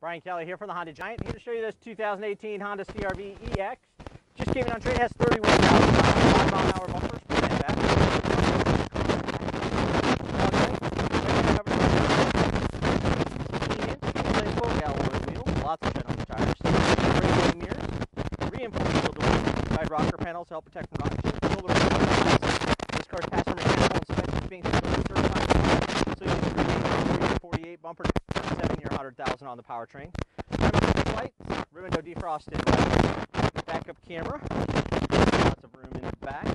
Brian Kelly here from the Honda Giant. Here to show you this 2018 Honda CRV EX. Just came in on trade. Has 31,000 5 mile an hour bumpers. Lots of shit on the tires. Mirrors. Reinforced doors. Side rocker panels to help protect from rock chips. Shoulder This car's passed for mechanical inspection being certified. So you can 48 bumper 100,000 on the powertrain. Lights, rear window defrosted, backup camera, lots of room in the back.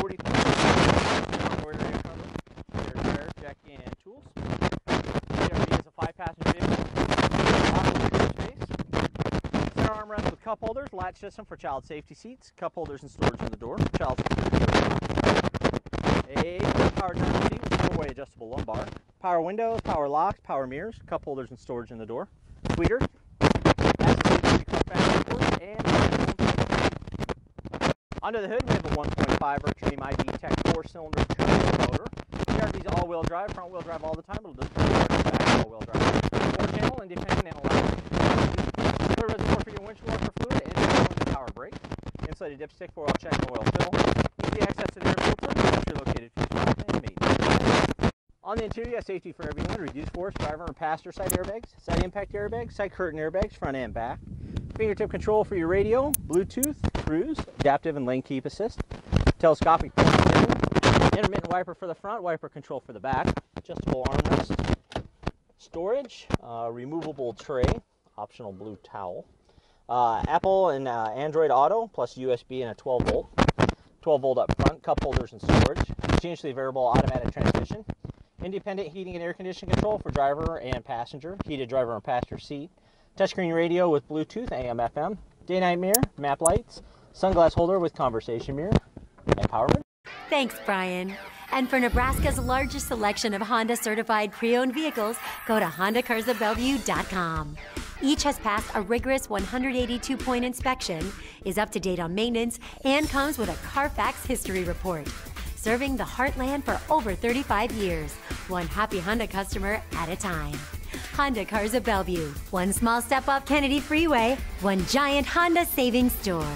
40 area cover, deck, and tools. CRV is a five-passenger vehicle. Space. Center armrest with cup holders, latch system for child safety seats, cup holders and storage in the door. Child a power driver seat four-way adjustable lumbar. Power windows, power locks, power mirrors, cup holders and storage in the door. Tweeter. Under the hood, we have a 1.5 Extreme ID Tech four-cylinder motor. CRV's all-wheel drive, front-wheel drive all the time. It'll just back all-wheel drive. Four-channel, independent, and reservoir for your windshield for fluid and power brake. Insulated dipstick for oil check and oil fill. Easy access to the air filter. located on the interior, safety for everyone, reduced force, driver and passenger side airbags, side impact airbags, side curtain airbags, front and back, fingertip control for your radio, Bluetooth, cruise, adaptive and lane keep assist, telescopic intermittent wiper for the front, wiper control for the back, adjustable armrest, storage, uh, removable tray, optional blue towel, uh, Apple and uh, Android Auto plus USB and a 12 volt, 12 volt up front, cup holders and storage, continuously variable automatic transmission, independent heating and air conditioning control for driver and passenger, heated driver and passenger seat, touchscreen radio with Bluetooth, AM, FM, day-night mirror, map lights, sunglass holder with conversation mirror, and power Thanks, Brian. And for Nebraska's largest selection of Honda certified pre owned vehicles, go to HondaCarsOfBellevue.com. Each has passed a rigorous 182 point inspection, is up to date on maintenance, and comes with a Carfax history report serving the heartland for over 35 years, one happy Honda customer at a time. Honda Cars of Bellevue, one small step off Kennedy Freeway, one giant Honda savings store.